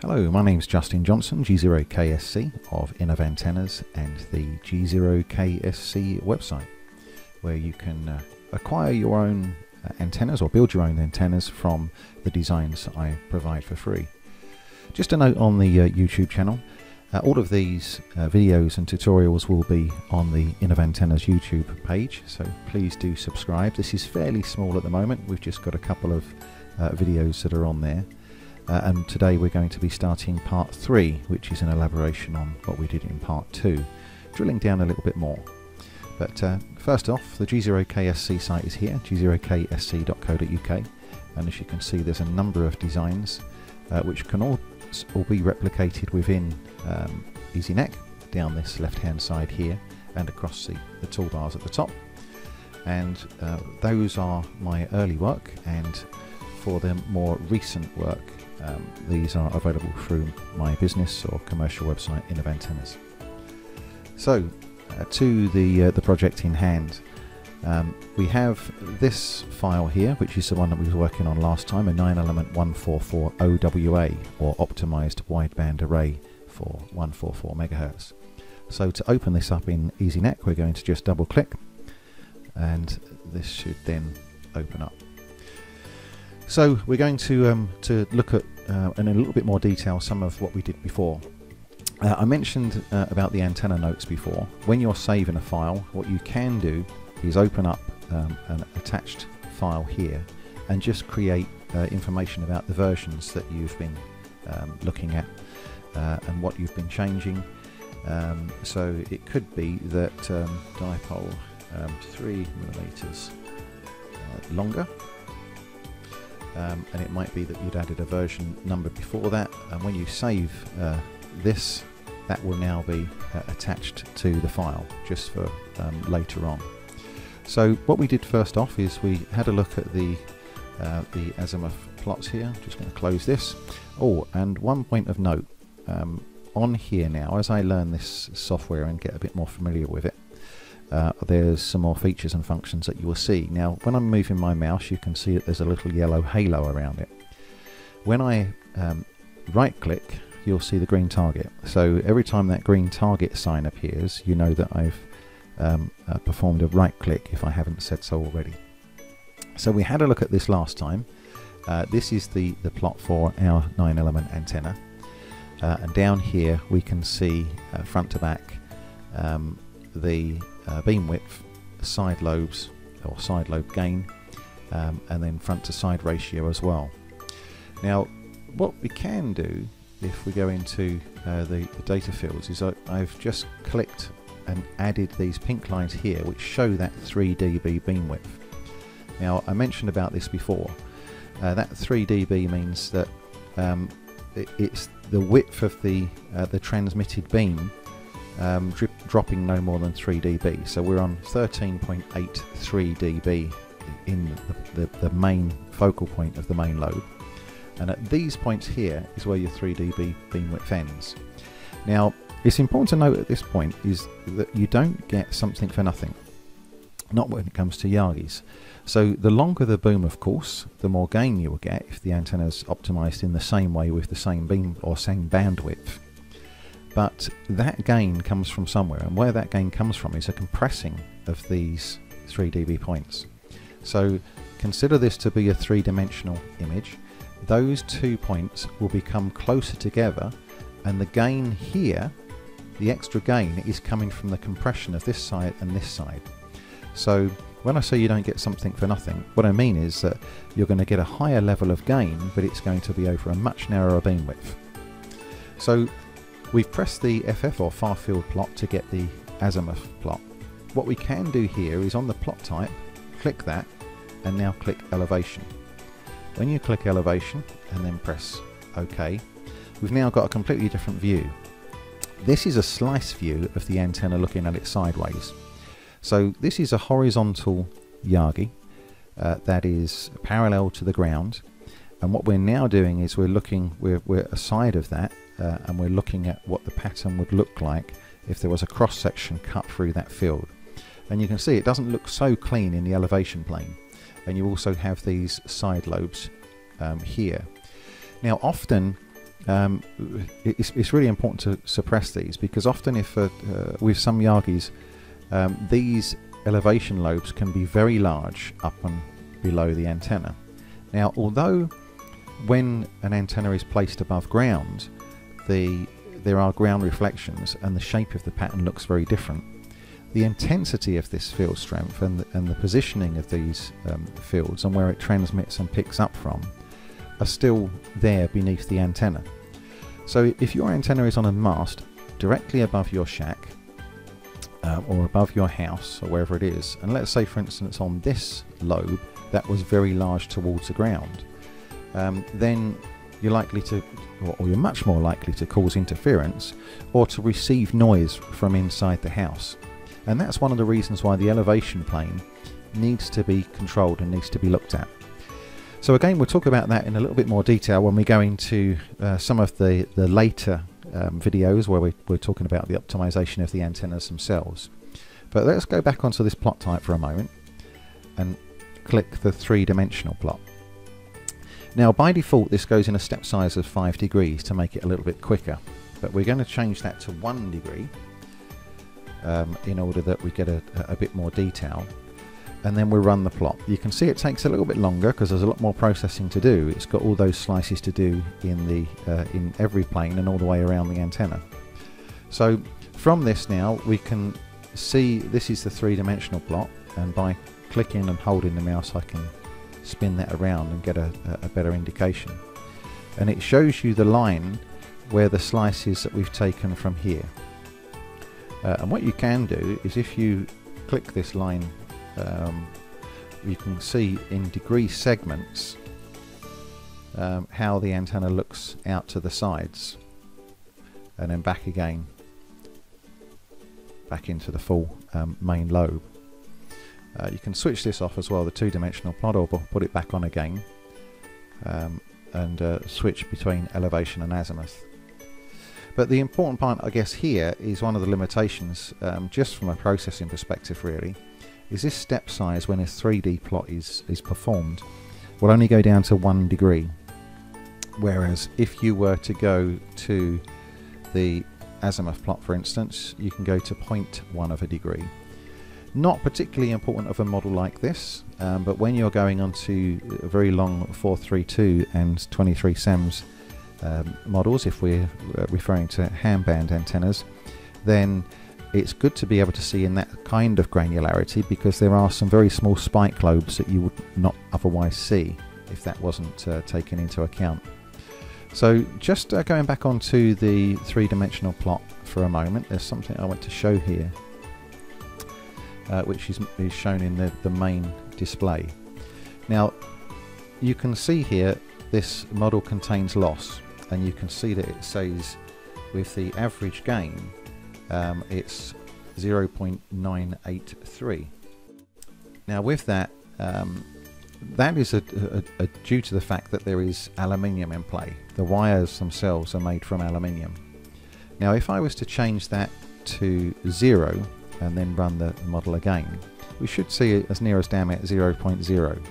Hello, my name is Justin Johnson, G0KSC of Innov Antennas and the G0KSC website, where you can uh, acquire your own uh, antennas or build your own antennas from the designs I provide for free. Just a note on the uh, YouTube channel, uh, all of these uh, videos and tutorials will be on the Innov Antennas YouTube page, so please do subscribe. This is fairly small at the moment, we've just got a couple of uh, videos that are on there. Uh, and today we're going to be starting part 3, which is an elaboration on what we did in part 2, drilling down a little bit more. But uh, first off, the G0KSC site is here, g0ksc.co.uk, and as you can see there's a number of designs uh, which can all, all be replicated within um, EZNEC, down this left hand side here, and across the, the toolbars at the top. And uh, those are my early work, and for the more recent work um, these are available through my business or commercial website Innov Antennas. So, uh, to the uh, the project in hand, um, we have this file here, which is the one that we were working on last time, a 9-element 144 OWA, or optimized wideband array for 144 megahertz. So to open this up in EZNEC, we're going to just double click, and this should then open up. So we're going to um, to look at uh, in a little bit more detail some of what we did before. Uh, I mentioned uh, about the antenna notes before. When you're saving a file, what you can do is open up um, an attached file here and just create uh, information about the versions that you've been um, looking at uh, and what you've been changing. Um, so it could be that um, dipole um, three millimeters uh, longer um, and it might be that you'd added a version number before that and when you save uh, this that will now be uh, attached to the file just for um, later on. So what we did first off is we had a look at the uh, the azimuth plots here. Just going to close this. Oh, and one point of note um, on here now, as I learn this software and get a bit more familiar with it, uh, there's some more features and functions that you will see. Now, when I'm moving my mouse, you can see that there's a little yellow halo around it. When I um, right click, you'll see the green target. So every time that green target sign appears, you know that I've um, uh, performed a right click if I haven't said so already. So we had a look at this last time. Uh, this is the, the plot for our 9 element antenna. Uh, and down here we can see uh, front to back um, the uh, beam width, side lobes or side lobe gain, um, and then front to side ratio as well. Now, what we can do if we go into uh, the, the, data fields is I, I've just clicked and added these pink lines here which show that 3 dB beam width. Now I mentioned about this before. Uh, that 3 dB means that um, it, it's the width of the uh, the transmitted beam um, drip, dropping no more than 3 dB. So we're on 13.83 dB in the, the, the, main focal point of the main lobe. And at these points here is where your 3 dB beam width ends. Now, it's important to note at this point is that you don't get something for nothing. Not when it comes to Yagis. So the longer the boom, of course, the more gain you will get if the antenna is optimized in the same way with the same beam or same bandwidth. But that gain comes from somewhere, and where that gain comes from is a compressing of these 3 dB points. So consider this to be a three-dimensional image. Those two points will become closer together, and the gain here, the extra gain, is coming from the compression of this side and this side. So when I say you don't get something for nothing, what I mean is that you're going to get a higher level of gain, but it's going to be over a much narrower beam width. So We've pressed the FF or far field plot to get the azimuth plot. What we can do here is on the plot type, click that and now click elevation. When you click elevation and then press OK, we've now got a completely different view. This is a slice view of the antenna looking at it sideways. So this is a horizontal Yagi uh, that is parallel to the ground and what we're now doing is we're looking, we're, we're aside of that uh, and we're looking at what the pattern would look like if there was a cross section cut through that field. And you can see it doesn't look so clean in the elevation plane. And you also have these side lobes um, here. Now often um, it's, it's, really important to suppress these because often if uh, uh, with some Yagis um, these elevation lobes can be very large up and below the antenna. Now although when an antenna is placed above ground the there are ground reflections and the shape of the pattern looks very different. The intensity of this field strength and the, and the positioning of these um, fields and where it transmits and picks up from are still there beneath the antenna. So if your antenna is on a mast directly above your shack uh, or above your house or wherever it is, and let's say for instance on this lobe that was very large towards the ground, um, then you're likely to, or you're much more likely to cause interference or to receive noise from inside the house. And that's one of the reasons why the elevation plane needs to be controlled and needs to be looked at. So again, we'll talk about that in a little bit more detail when we go into uh, some of the, the later um, videos where we, we're talking about the optimization of the antennas themselves. But let's go back onto this plot type for a moment and click the three-dimensional plot. Now by default this goes in a step size of 5 degrees to make it a little bit quicker but we're going to change that to 1 degree um, in order that we get a, a, bit more detail and then we run the plot. You can see it takes a little bit longer because there's a lot more processing to do. It's got all those slices to do in the uh, in every plane and all the way around the antenna. So from this now we can see this is the three-dimensional plot and by clicking and holding the mouse I can spin that around and get a, a better indication. And it shows you the line where the slices that we've taken from here. Uh, and what you can do is if you click this line um, you can see in degree segments um, how the antenna looks out to the sides and then back again back into the full um, main lobe. Uh, you can switch this off as well, the two-dimensional plot, or put it back on again um, and uh, switch between elevation and azimuth. But the important part, I guess, here is one of the limitations, um, just from a processing perspective, really, is this step size when a 3D plot is, is performed will only go down to one degree. Whereas if you were to go to the azimuth plot, for instance, you can go to 0.1 of a degree. Not particularly important of a model like this, um, but when you're going onto very long 432 and 23 SEMS um, models, if we're uh, referring to handband antennas, then it's good to be able to see in that kind of granularity because there are some very small spike lobes that you would not otherwise see if that wasn't uh, taken into account. So just uh, going back onto the three-dimensional plot for a moment, there's something I want to show here uh, which is, is shown in the, the main display. Now you can see here this model contains loss and you can see that it says with the average gain um, it's 0.983. Now with that um, that is a, a, a due to the fact that there is aluminium in play. The wires themselves are made from aluminium. Now if I was to change that to zero and then run the model again, we should see it as near as damn it 0.0.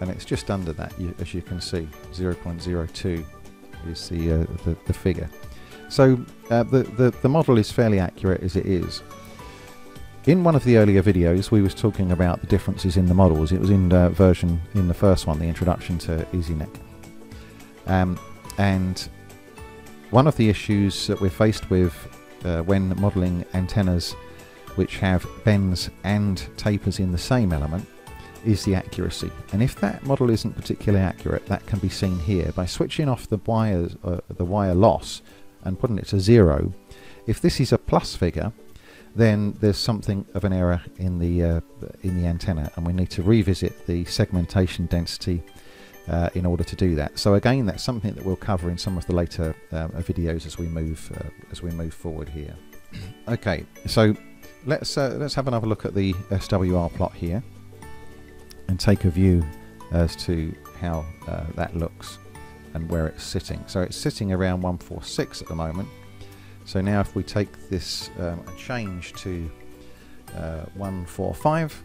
And it's just under that, as you can see, 0.02 is the, uh, the, the, figure. So uh, the, the, the model is fairly accurate as it is. In one of the earlier videos we was talking about the differences in the models. It was in the version, in the first one, the introduction to EZNEC. Um, and one of the issues that we're faced with uh, when modelling antennas which have bends and tapers in the same element is the accuracy. And if that model isn't particularly accurate, that can be seen here by switching off the wires, uh, the wire loss and putting it to zero. If this is a plus figure, then there's something of an error in the uh, in the antenna, and we need to revisit the segmentation density uh, in order to do that. So again, that's something that we'll cover in some of the later uh, videos as we move uh, as we move forward here. okay, so let's uh, let's have another look at the SWR plot here and take a view as to how uh, that looks and where it's sitting. So it's sitting around 146 at the moment. So now if we take this um, change to uh, 145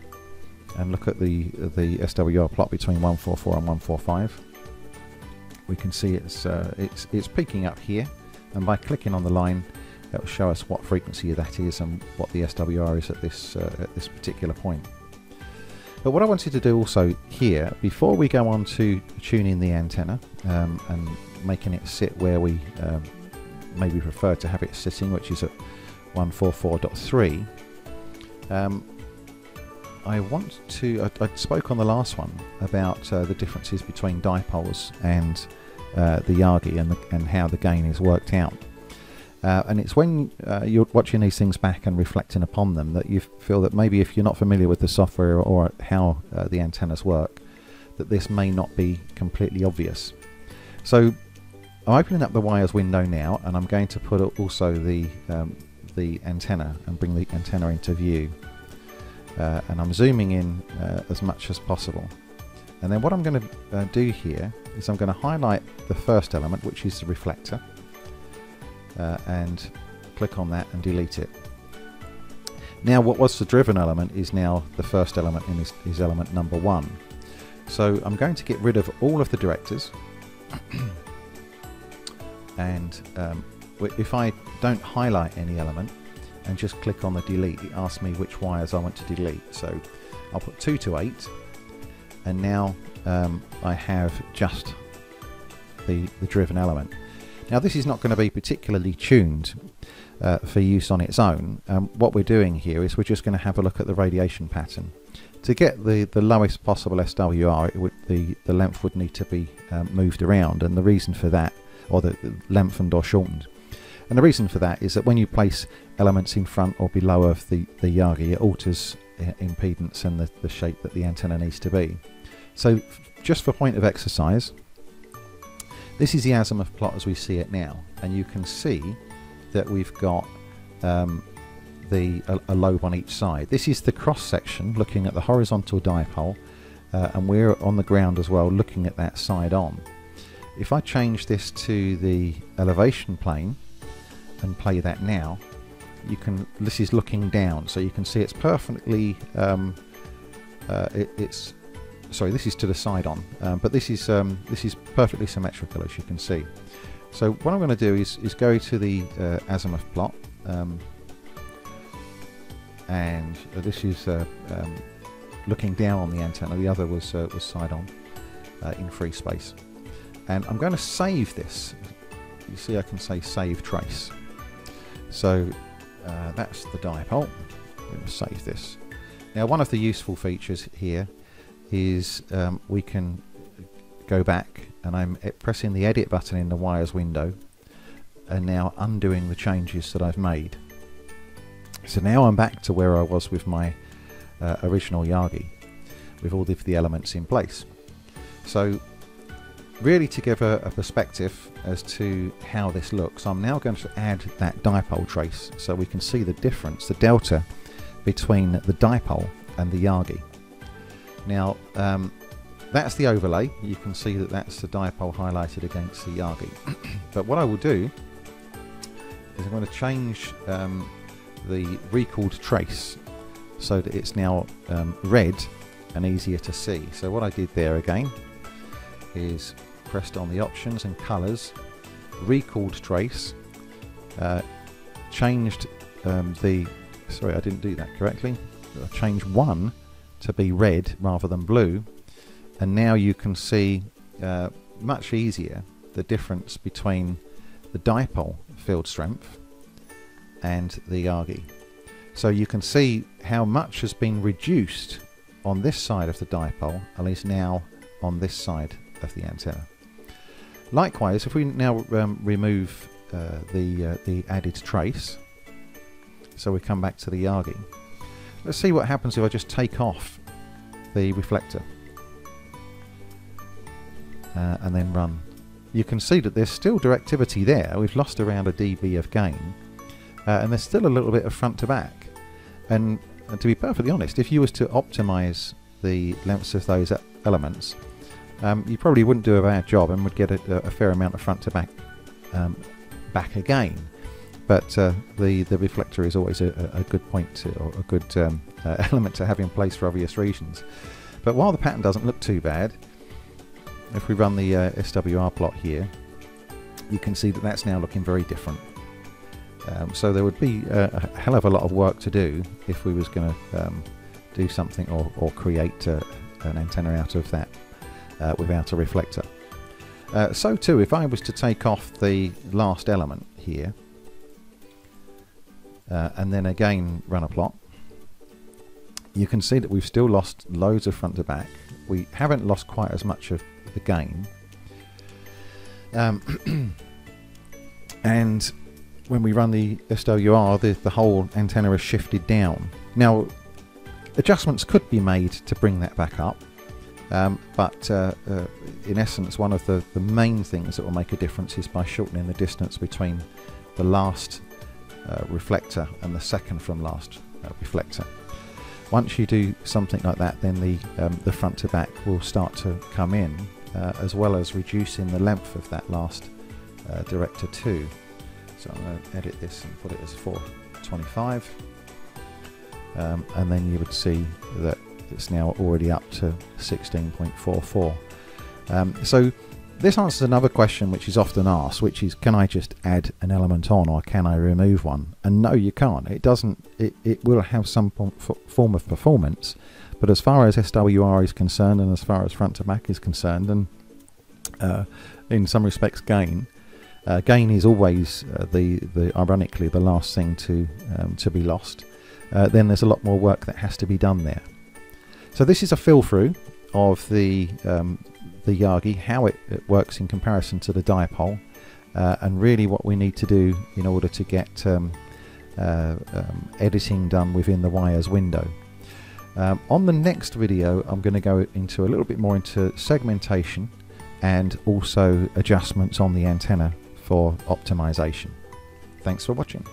and look at the the SWR plot between 144 and 145 we can see it's, uh, it's, it's peaking up here and by clicking on the line it will show us what frequency that is and what the SWR is at this, uh, at this particular point. But what I wanted to do also here, before we go on to tuning the antenna um, and making it sit where we um, maybe prefer to have it sitting, which is at 144.3, um, I want to. I, I, spoke on the last one about uh, the differences between dipoles and uh, the Yagi and, the, and how the gain is worked out. Uh, and it's when uh, you're watching these things back and reflecting upon them that you feel that maybe if you're not familiar with the software or how uh, the antennas work, that this may not be completely obvious. So I'm opening up the wires window now, and I'm going to put also the um, the antenna and bring the antenna into view. Uh, and I'm zooming in uh, as much as possible. And then what I'm going to uh, do here is I'm going to highlight the first element, which is the reflector uh, and click on that and delete it. Now what was the driven element is now the first element in is, is element number one. So I'm going to get rid of all of the directors and um, if I don't highlight any element and just click on the delete it asks me which wires I want to delete so I'll put 2 to 8 and now um, I have just the, the driven element. Now this is not going to be particularly tuned uh, for use on its own. Um, what we're doing here is we're just going to have a look at the radiation pattern. To get the, the lowest possible SWR, would, the, the length would need to be um, moved around and the reason for that, or the, the lengthened or shortened. And the reason for that is that when you place elements in front or below of the, the Yagi, it alters uh, impedance and the, the shape that the antenna needs to be. So just for point of exercise, this is the azimuth plot as we see it now, and you can see that we've got um, the a, a, lobe on each side. This is the cross section looking at the horizontal dipole, uh, and we're on the ground as well looking at that side on. If I change this to the elevation plane and play that now, you can. This is looking down, so you can see it's perfectly. Um, uh, it, it's sorry, this is to the side on, um, but this is um, this is perfectly symmetrical as you can see. So what I'm going to do is, is go to the uh, azimuth plot, um, and uh, this is uh, um, looking down on the antenna. The other was uh, was side on uh, in free space, and I'm going to save this. You see, I can say save trace. So uh, that's the dipole. Going to save this. Now, one of the useful features here is um, we can go back and I'm pressing the edit button in the wires window and now undoing the changes that I've made. So now I'm back to where I was with my uh, original Yagi with all of the elements in place. So really to give a, a, perspective as to how this looks I'm now going to add that dipole trace so we can see the difference, the delta between the dipole and the Yagi. Now, um, that's the overlay. You can see that that's the dipole highlighted against the Yagi. but what I will do is I'm going to change um, the recalled trace so that it's now um, red and easier to see. So what I did there again is pressed on the options and colours, recalled trace, uh, changed um, the, sorry I didn't do that correctly, I changed one to be red rather than blue and now you can see uh, much easier the difference between the dipole field strength and the Yagi. So you can see how much has been reduced on this side of the dipole and is now on this side of the antenna. Likewise, if we now um, remove uh, the, uh, the added trace, so we come back to the Yagi, Let's see what happens if I just take off the reflector uh, and then run. You can see that there's still directivity there. We've lost around a dB of gain uh, and there's still a little bit of front to back. And, and, to be perfectly honest, if you was to optimize the lengths of those elements, um, you probably wouldn't do a bad job and would get a, a fair amount of front to back um, back again but uh, the the reflector is always a, a good point to, or a good um, uh, element to have in place for obvious reasons. But while the pattern doesn't look too bad, if we run the uh, SWR plot here, you can see that that's now looking very different. Um, so there would be a, a, hell of a lot of work to do if we was going to um, do something or, or create uh, an antenna out of that uh, without a reflector. Uh, so too, if I was to take off the last element here, uh, and then again run a plot, you can see that we've still lost loads of front to back. We haven't lost quite as much of the gain. Um, and when we run the SWR, the, the whole antenna is shifted down. Now, adjustments could be made to bring that back up, um, but uh, uh, in essence, one of the, the main things that will make a difference is by shortening the distance between the last uh, reflector and the second from last uh, reflector. Once you do something like that, then the, um, the front to back will start to come in, uh, as well as reducing the length of that last uh, director 2. So I'm going to edit this and put it as 425. Um, and then you would see that it's now already up to 16.44. Um, so this answers another question which is often asked, which is can I just add an element on or can I remove one? And no, you can't. It doesn't. It, it will have some form of performance, but as far as SWR is concerned, and as far as front to back is concerned, and uh, in some respects gain, uh, gain is always uh, the the ironically the last thing to um, to be lost. Uh, then there's a lot more work that has to be done there. So this is a fill through of the um, the Yagi, how it, it, works in comparison to the dipole, uh, and really what we need to do in order to get um, uh, um, editing done within the wires window. Um, on the next video I'm going to go into a little bit more into segmentation and also adjustments on the antenna for optimization. Thanks for watching.